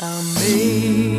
Amazing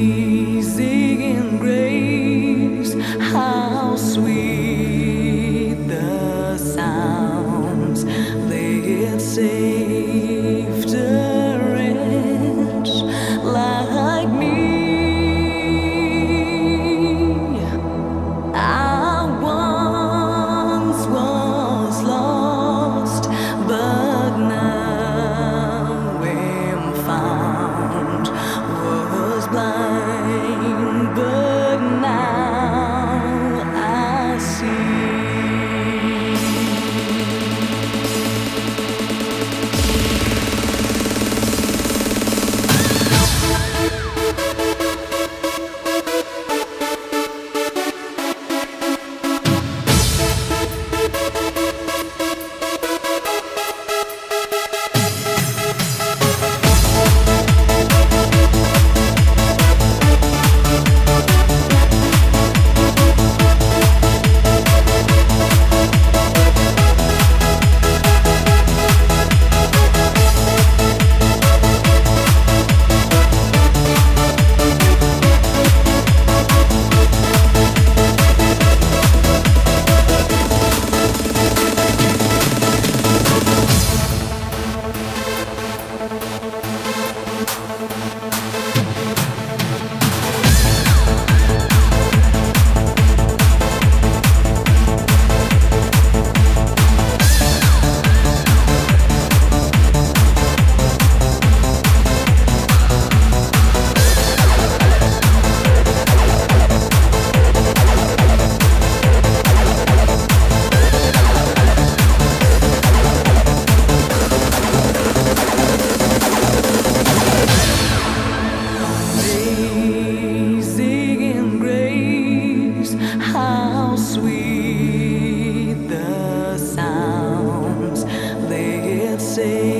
say